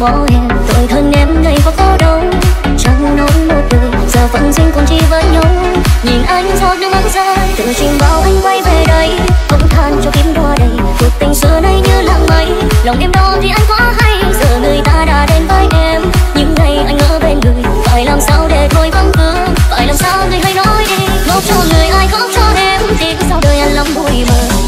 bỏ em tội thân em ngày có có đâu? Chẳng nói một lời. Giờ phận duyên còn chi với nhau. Nhìn anh giọt nước mắt rơi. Tự trình báo anh quay về đây. Không than cho kiếm đo đầy. Cuộc tình xưa nay như lặng mây. Lòng em đau thì anh quá hay. Giờ người ta đã đến với em. Những ngày anh ở bên người. Phải làm sao để thôi vắng vương phải làm sao người hãy nói đi? Ngốc cho người ai khóc cho em? Tiếc sao đời anh lắm bụi mờ.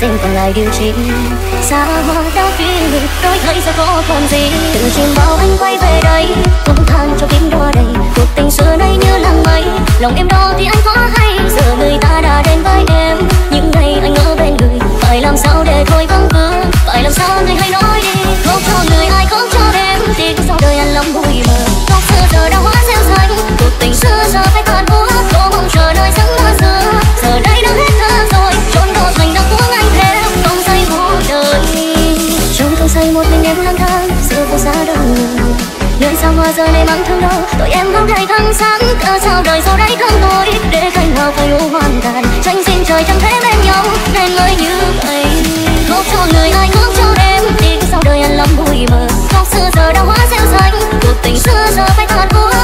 sinh còn lại điều trị. Xa đời em không nay thăng sáng cỡ sao đời sau đấy thương tôi để cánh nào phải u hoàn toàn tranh xin trời chẳng thế bên nhau. Nên mới như vậy, khóc cho người anh khóc cho em. Tiếc sau đời anh lắm vui mờ khóc xưa giờ đã hóa rêu xanh cuộc tình xưa giờ phải thật vui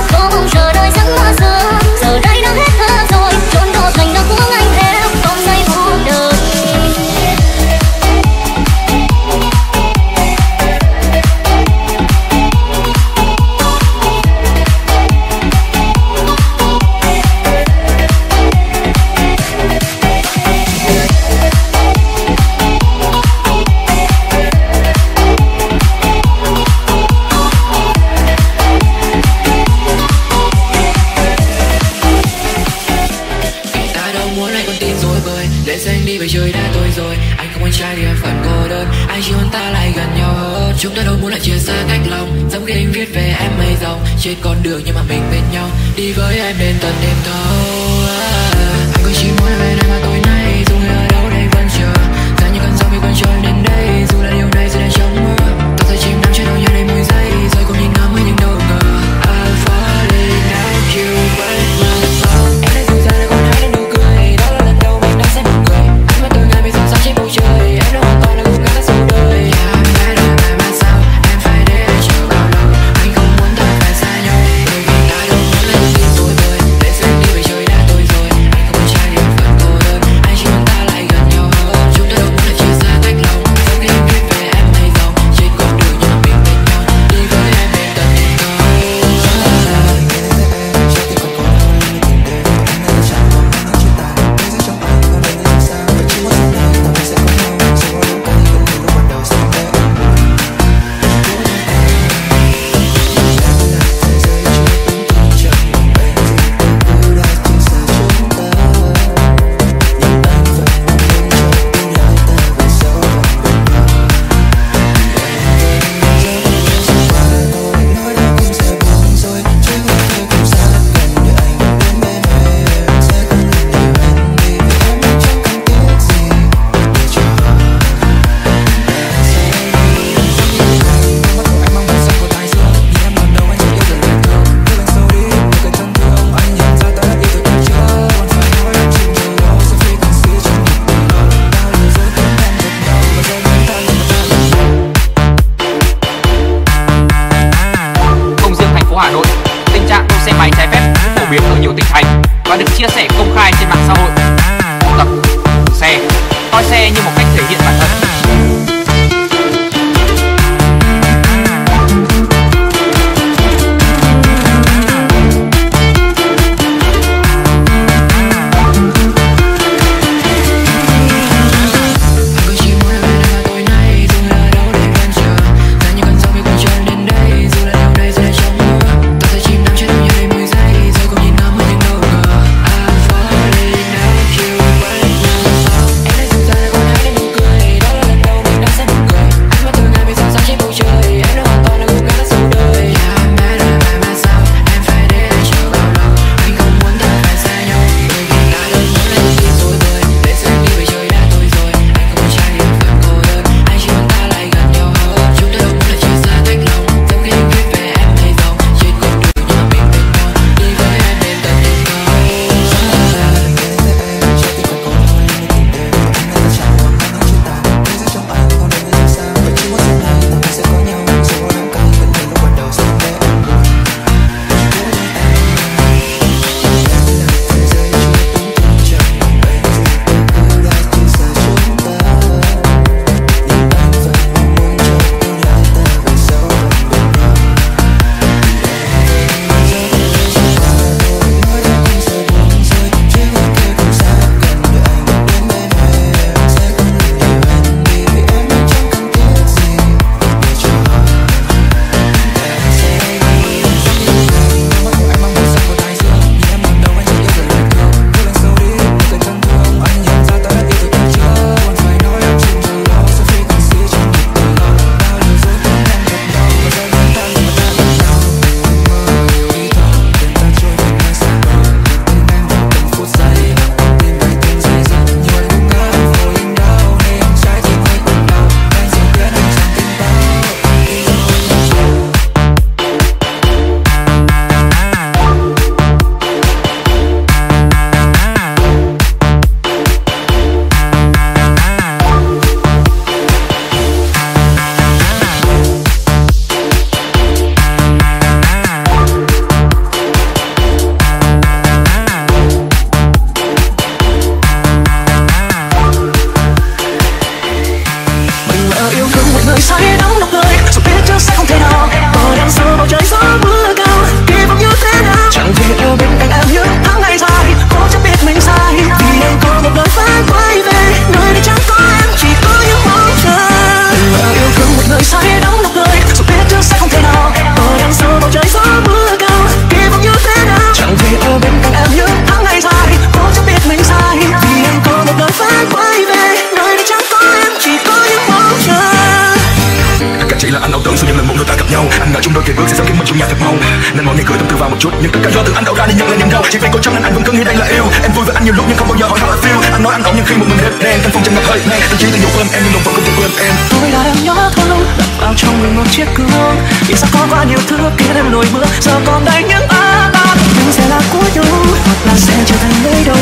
chỉ là dấu em nhưng lòng và không thể quên em. Tôi là em nhớ không đặt vào trong mình một chiếc gương. Vì sao có quá nhiều thứ khiến em nổi mưa giờ còn đây những ác ta mình sẽ là cuối nhau hoặc là sẽ trở thành nơi đâu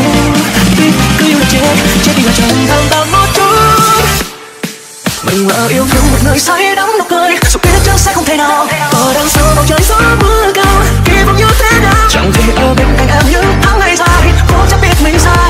tuy cứ yêu là chết chết đi là chẳng thăng tăng một chút mình lỡ yêu thương một nơi say đắm nụ cười, dù biết chắc sẽ không thể nào. Ở đằng sau bầu trời gió mưa cao, kỳ vọng như thế nào? Chẳng thể ở bên cạnh em những tháng ngày dài, cô chẳng biết mình sao.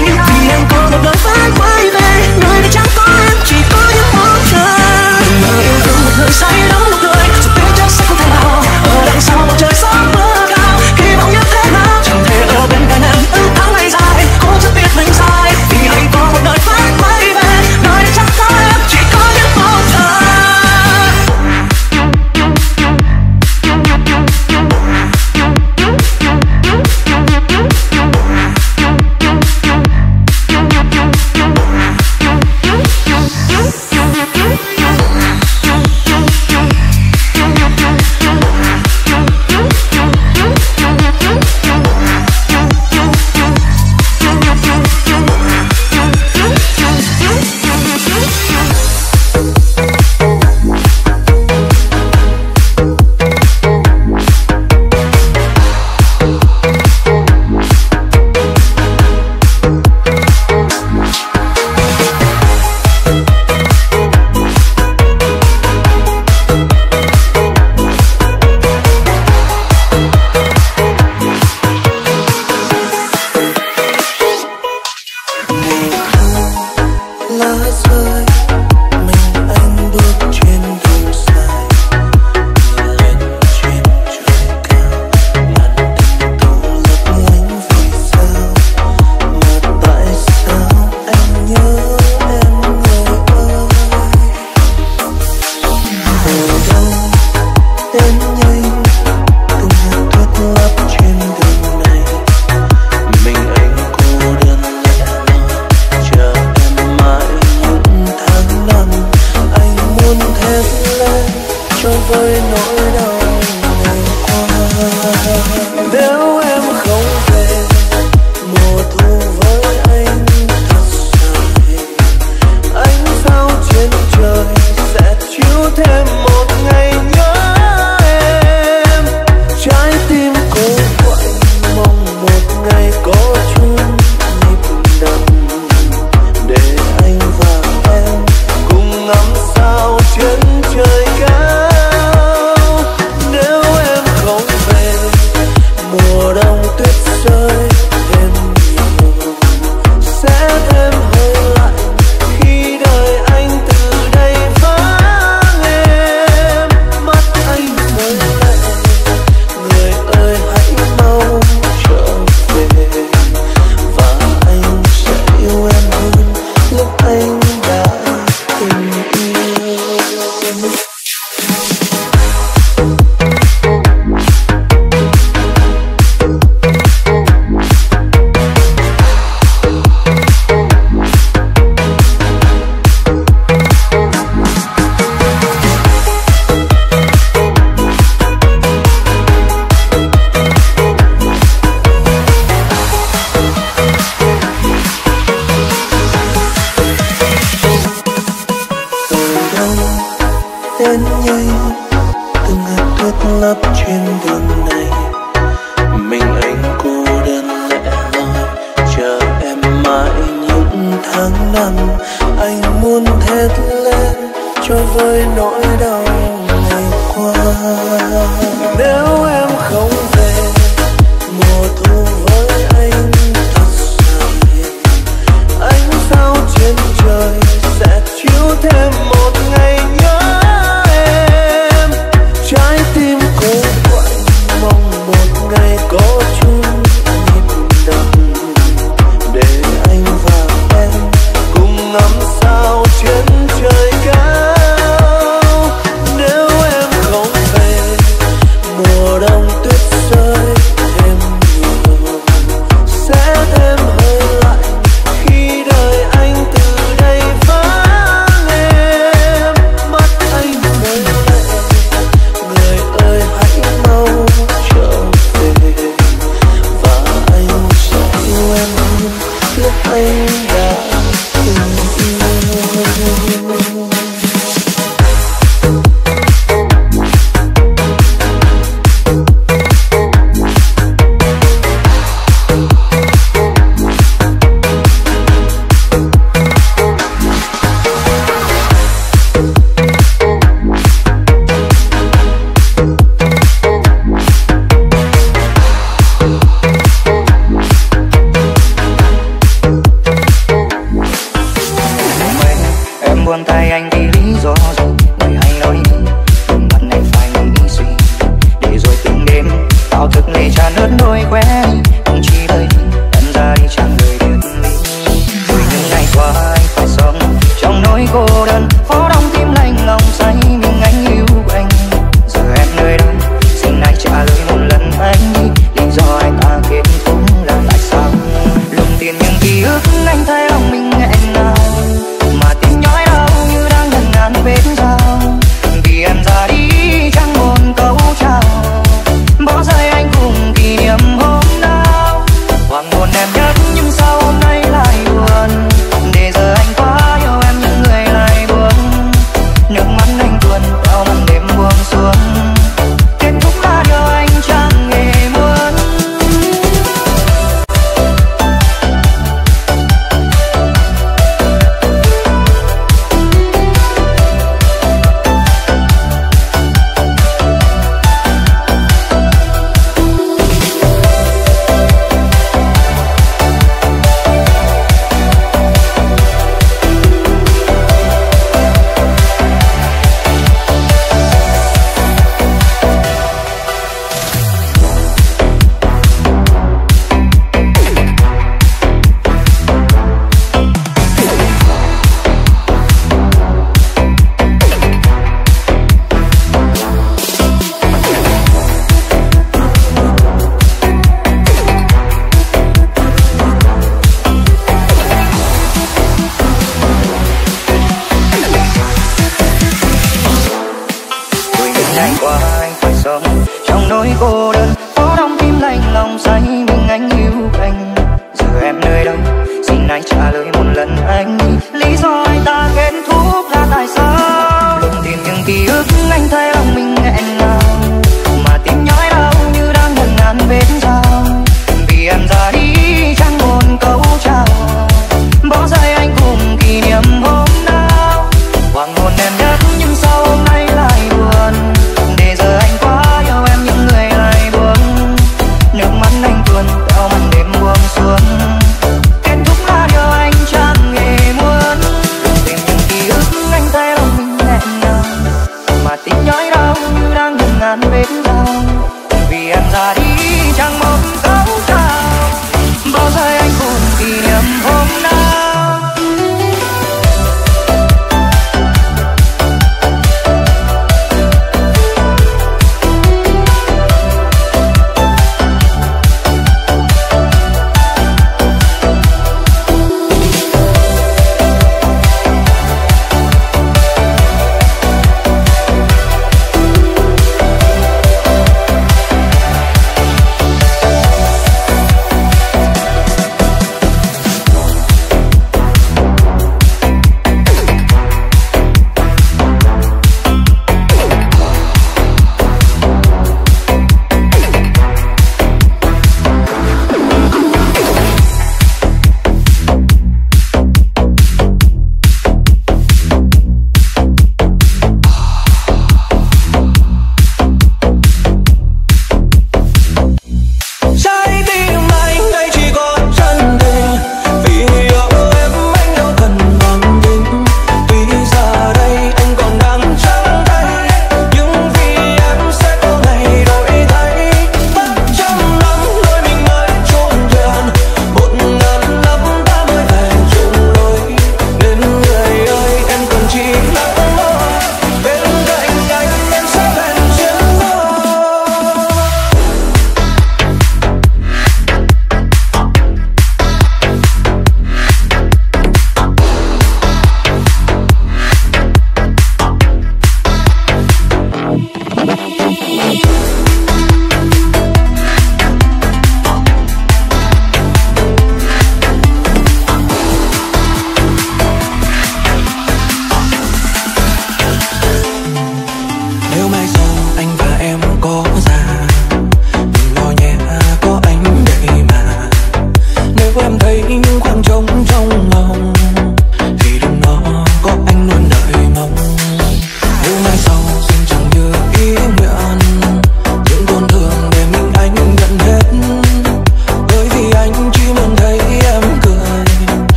you.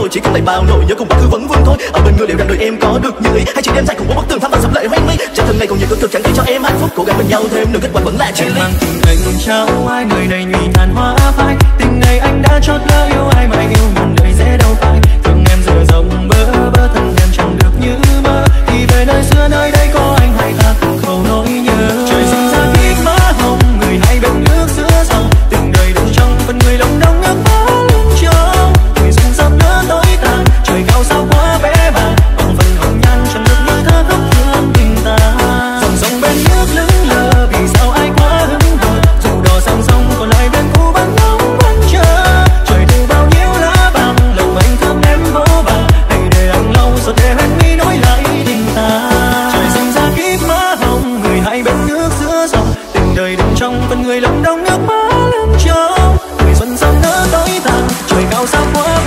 nỗi chỉ còn lại bao nỗi nhớ cùng trời đông trong phần người lòng đông nước mắt lưng trong người xuân sao nỡ tối tàn, trời cao sao quá.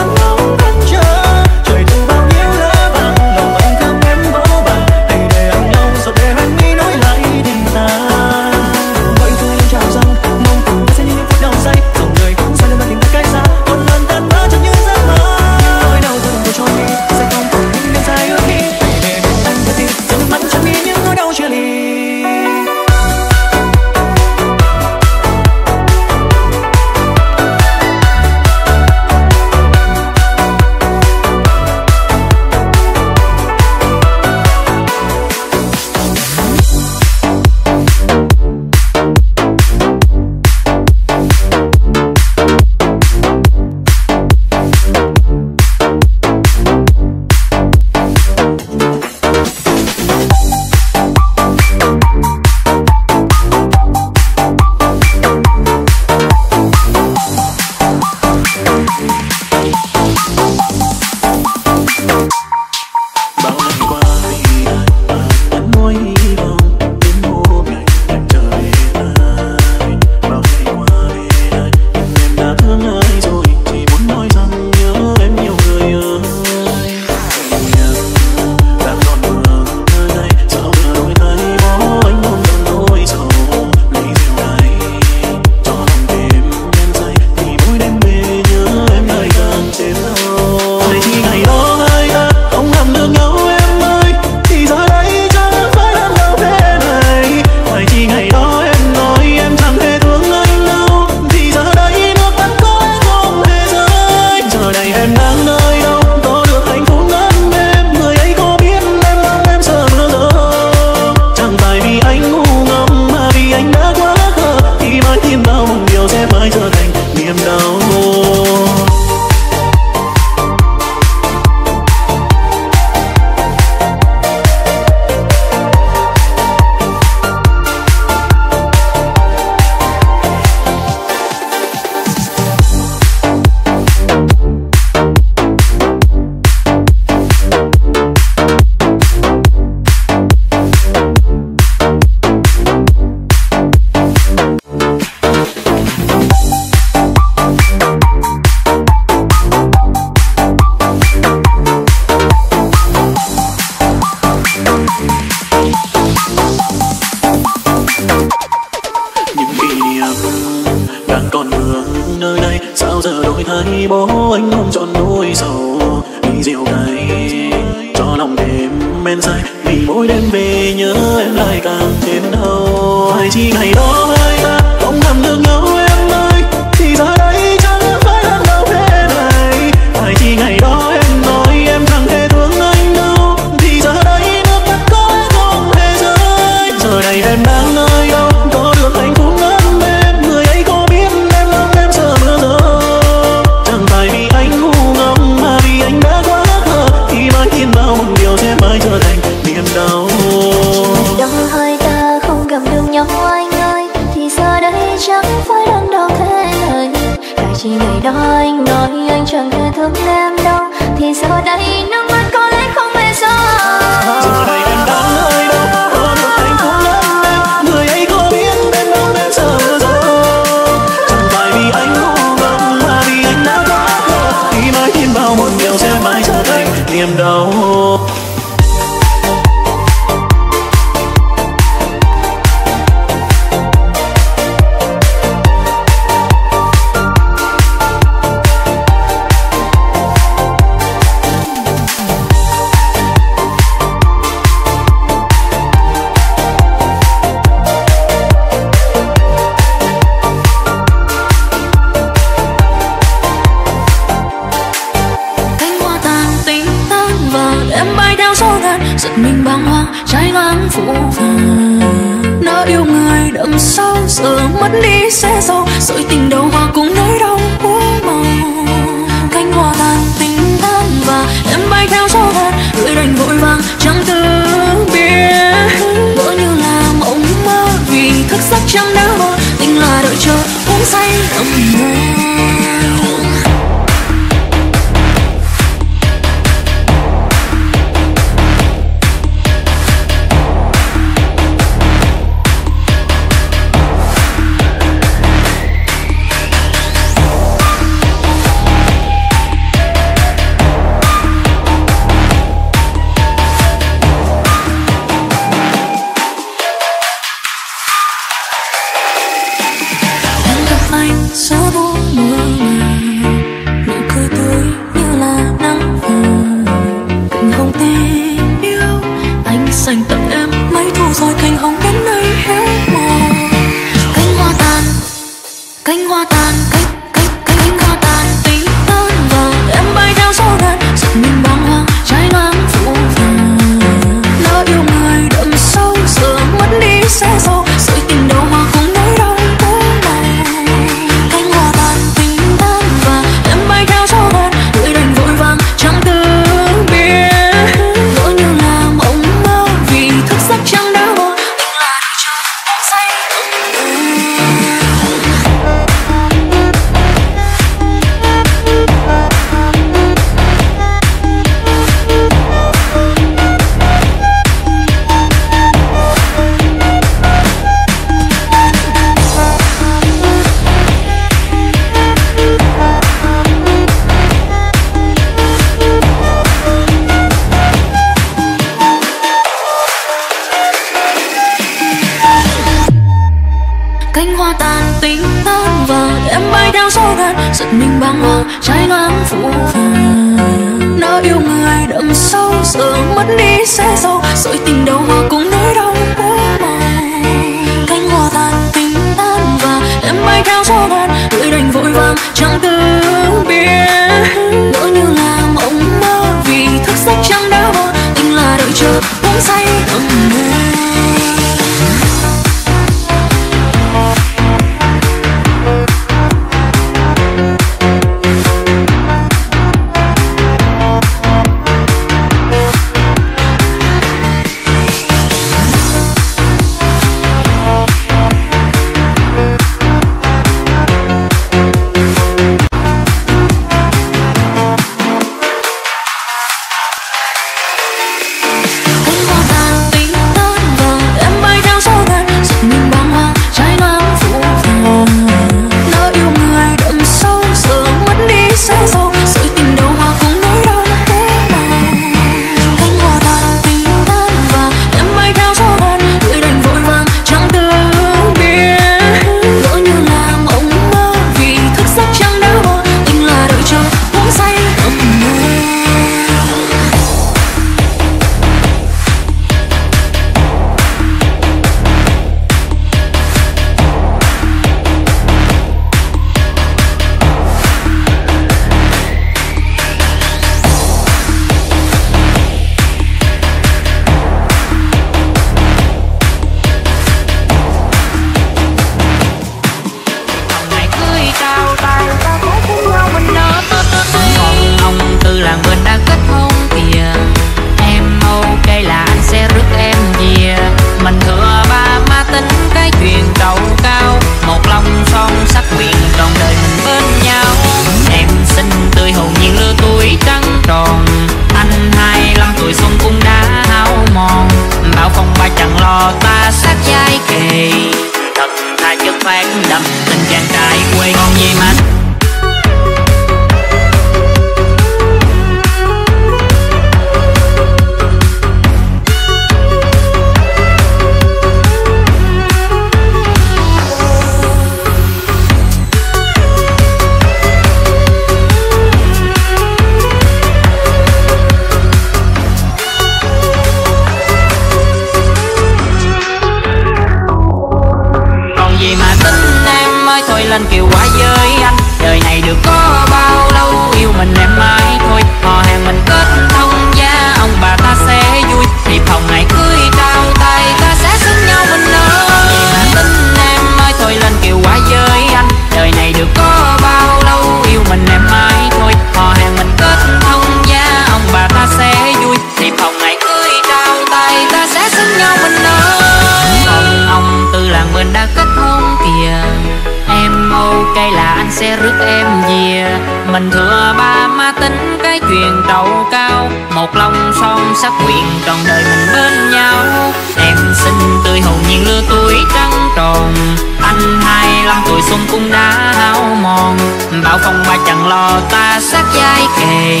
Xác sắc nguyện trọn đời mình bên nhau. Em xinh tươi hồn nhiên lứa tuổi trắng tròn. Anh hai lăm tuổi xuân cũng đã hao mòn. Bao phong ba chẳng lo ta sát dai kề.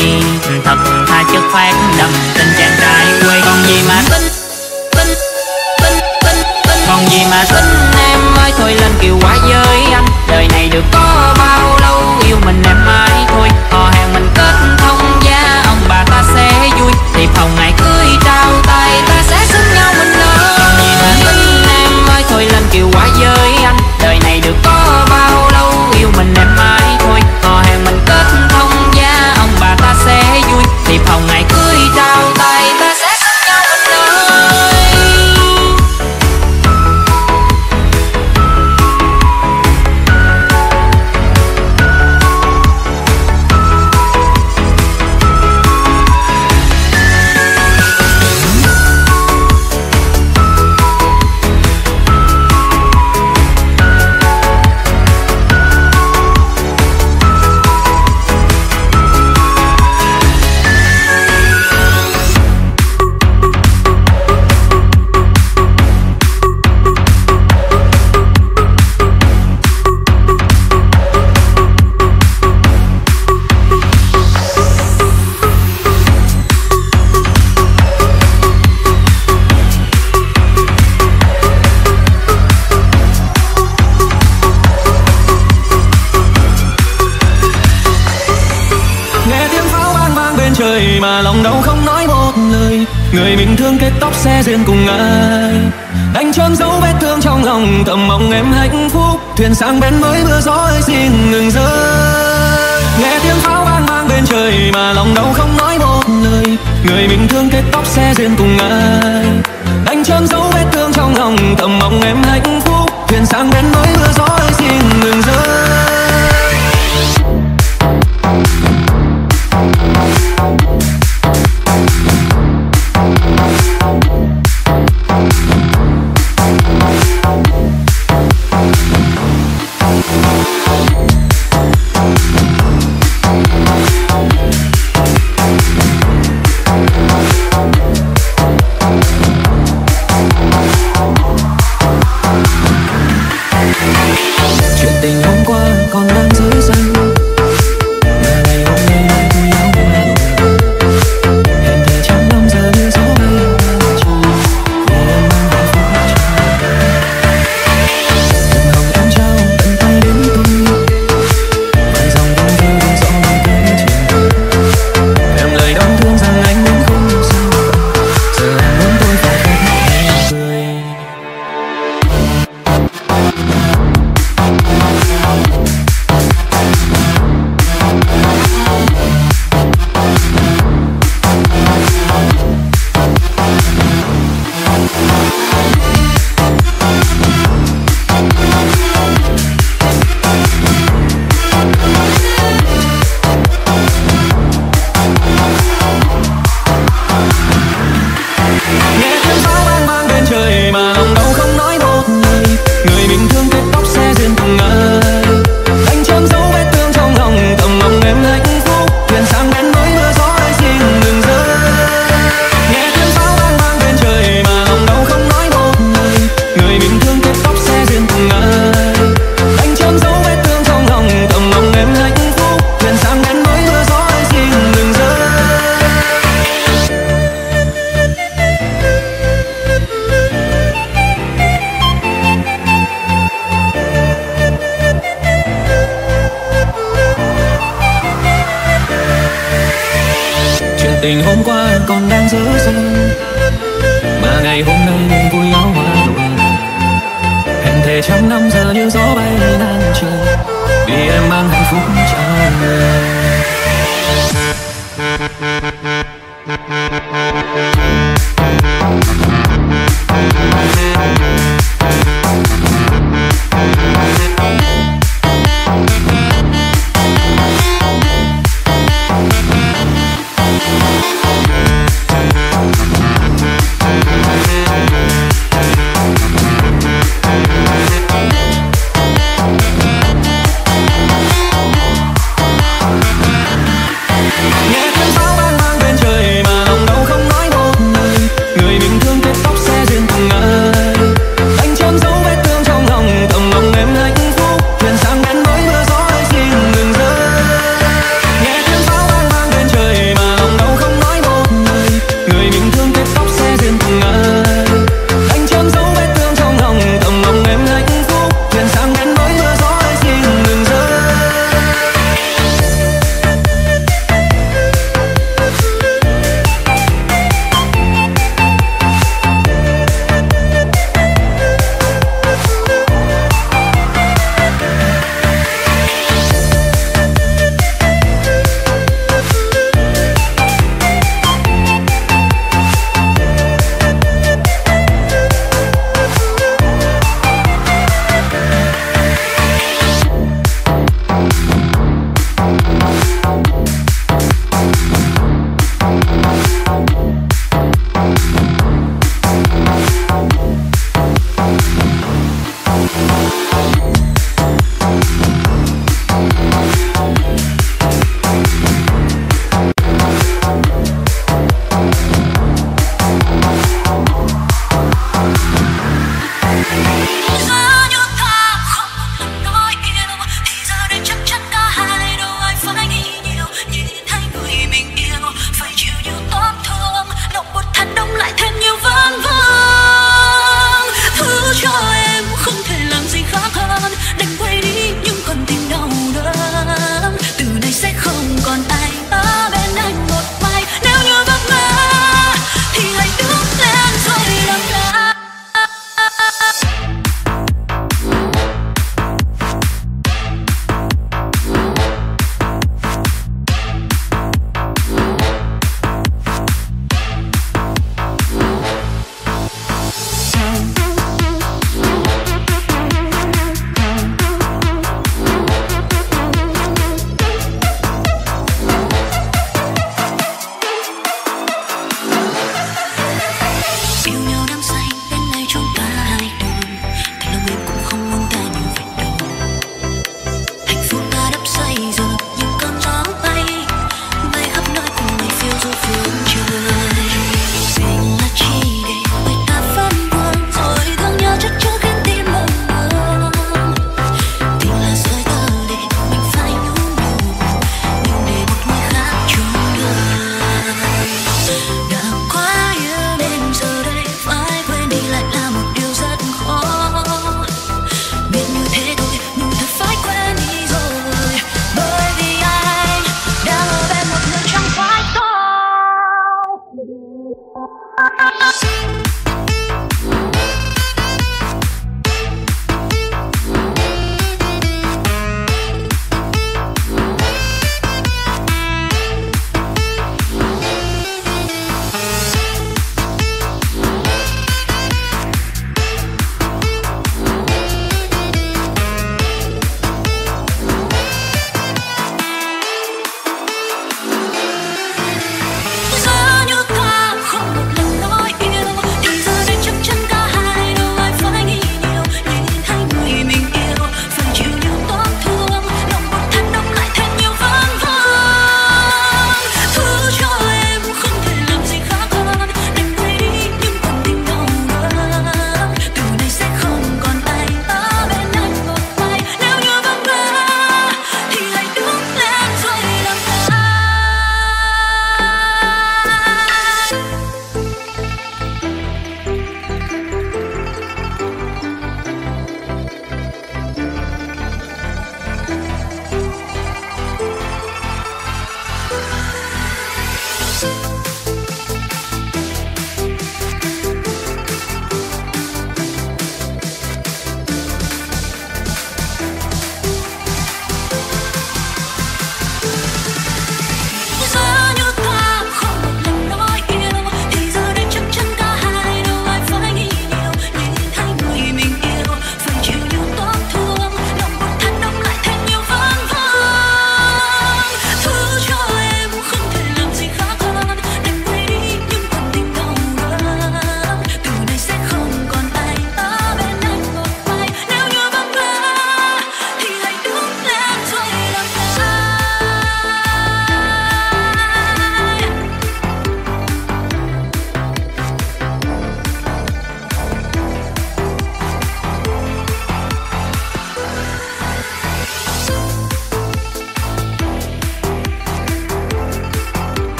Thật tha chất phát đậm tình chàng trai quê. Còn gì mà tính tính tính tính tính còn gì mà tính em ơi, thôi lên kiều quá mình thương kết tóc xe riêng cùng ai. Đánh trơn dấu vết thương trong lòng, thầm mong em hạnh phúc. Thuyền sang bên mới mưa gió ơi, xin ngừng rơi. Nghe tiếng pháo vang vang bên trời mà lòng đau không nói một lời. Người mình thương kết tóc xe riêng cùng ai. Đánh trơn dấu vết thương trong lòng, thầm mong em hạnh phúc. Thuyền sang bên mới mưa gió ơi